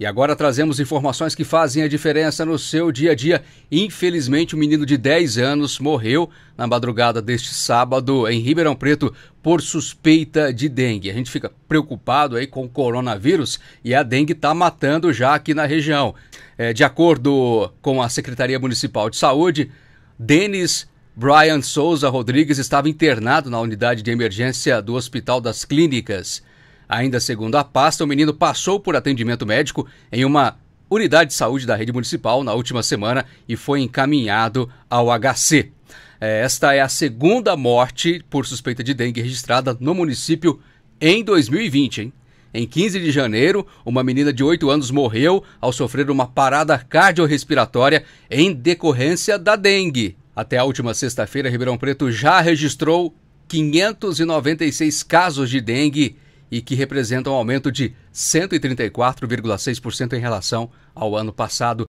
E agora trazemos informações que fazem a diferença no seu dia a dia. Infelizmente, um menino de 10 anos morreu na madrugada deste sábado em Ribeirão Preto por suspeita de dengue. A gente fica preocupado aí com o coronavírus e a dengue está matando já aqui na região. É, de acordo com a Secretaria Municipal de Saúde, Denis Brian Souza Rodrigues estava internado na unidade de emergência do Hospital das Clínicas. Ainda segundo a pasta, o menino passou por atendimento médico em uma unidade de saúde da rede municipal na última semana e foi encaminhado ao HC. É, esta é a segunda morte por suspeita de dengue registrada no município em 2020. Hein? Em 15 de janeiro, uma menina de 8 anos morreu ao sofrer uma parada cardiorrespiratória em decorrência da dengue. Até a última sexta-feira, Ribeirão Preto já registrou 596 casos de dengue e que representa um aumento de 134,6% em relação ao ano passado.